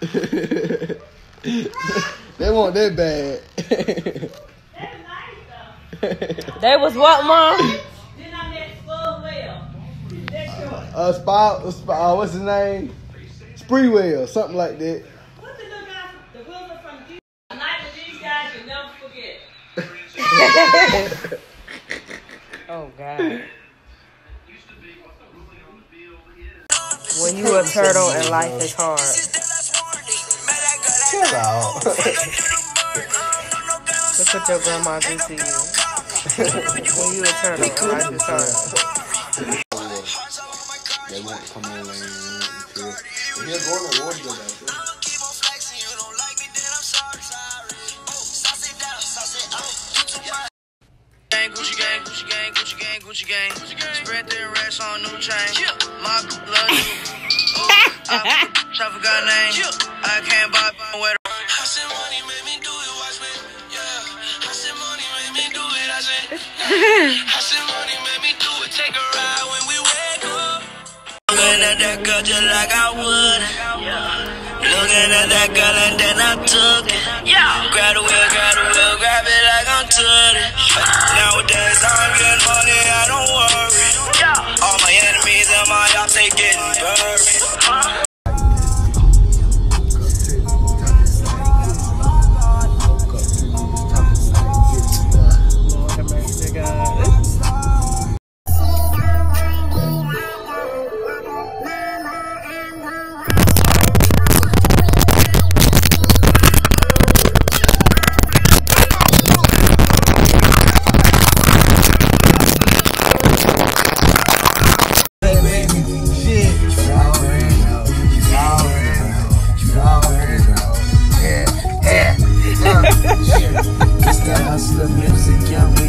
they want that bad. They was what, mom? Then I met Spud Well. That's your. uh, Spy, Spy, what's his name? Spreewell, something like that. What's the little guy? The wheels are from Houston. A night with these guys you never forget. Oh God. When you a turtle and life is hard. Chill out. Look what your grandma do to you. when you a turtle and life is hard. they want to come on lane. He's going to water go back gang, Gucci gang, Gucci gang, Gucci gang, Gucci gang. Spread the rest on new chain. My love you. I forgot name. I can't buy with I said money made me do it, watch me. Yeah. I said money made me do it, I said. I said money made me do it, take a ride when we wake up. Looking at that girl just like I would. Looking at that girl and then I took it. Grab the wheel, grab the wheel, grab it like I'm Tootie. Nowadays Young